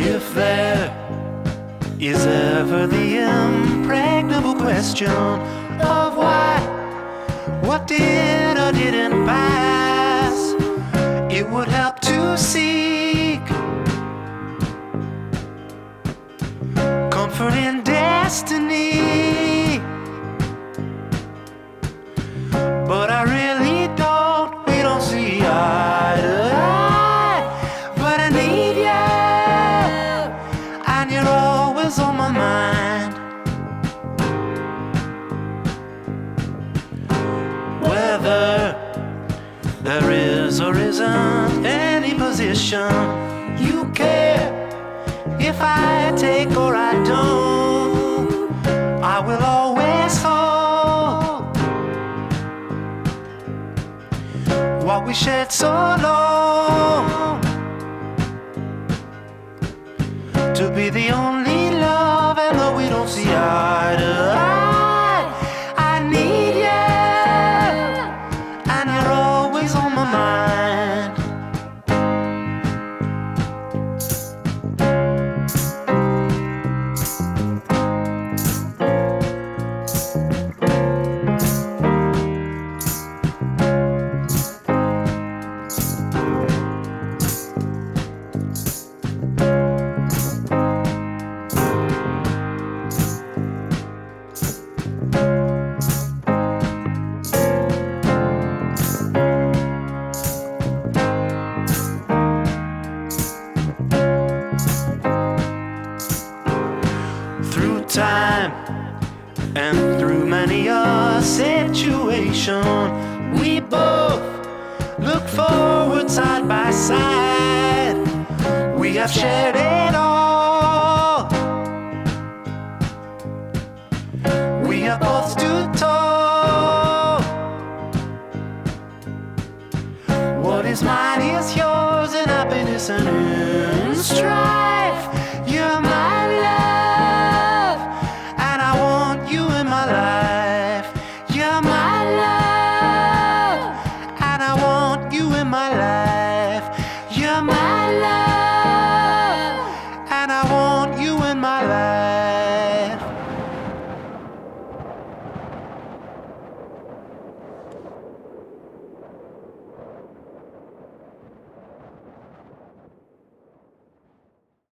if there is ever the impregnable question of why, what did or didn't pass, it would help to seek comfort in destiny. There is or isn't any position you care. If I take or I don't, I will always hold what we shared so long. To be the only and through many a situation we both look forward side by side. We have shared it all. We are both stood tall. What is mine is yours and happiness and stride